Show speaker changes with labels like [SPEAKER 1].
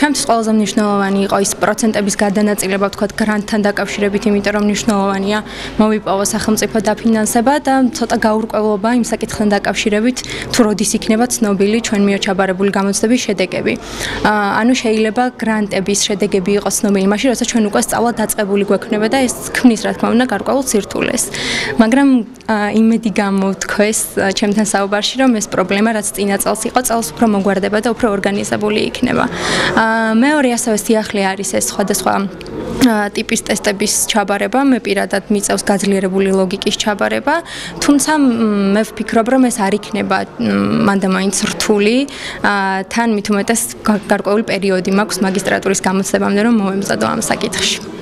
[SPEAKER 1] ჩემთვის ყველაზე მნიშვნელოვანი იყო ის პროცენტების გადანაწილება, თქვა გრანტთან დაკავშირებით, იმიტომ რომ მნიშვნელოვანია მოვიპოვო სახელმწიფო დაფინანსება და ცოტა გაურკვევლობა იმ საკითხთან დაკავშირებით, თუ როდის იქნება ცნობილი ჩვენ მიოჩაბარებული გამოცდების შედეგები. ანუ შეიძლება გრანტების შედეგები იყოს ცნობილი მაშინ, როცა ჩვენ უკვე სწავლა დაწყებული გვექნება და ეს ქმნის რა თქმა უნდა გარკვეულ სირთულეს. მაგრამ იმედი გამოთქვეს ჩემთან საუბარში, რომ ეს პრობლემა რაც წინა წელს იყო, წელს უფრო მოგვარდება და უფრო ორგანიზებული იქნება. აა მეორე ასევე სიახლე არის ეს სხვადასხვა ტიპის ტესტების ჩაბარება, მე პირადად მიწევს გაძლიერებული ლოგიკის ჩაბარება, თუმცა მე ვფიქრობ, რომ ეს არ იქნება მანდა მაინც რთული, თან მithumetes გარკვეული პერიოდი მაქვს მაგისტრატურის გამოცდებამდე, რომ მოვემზადო ამ საკითხში.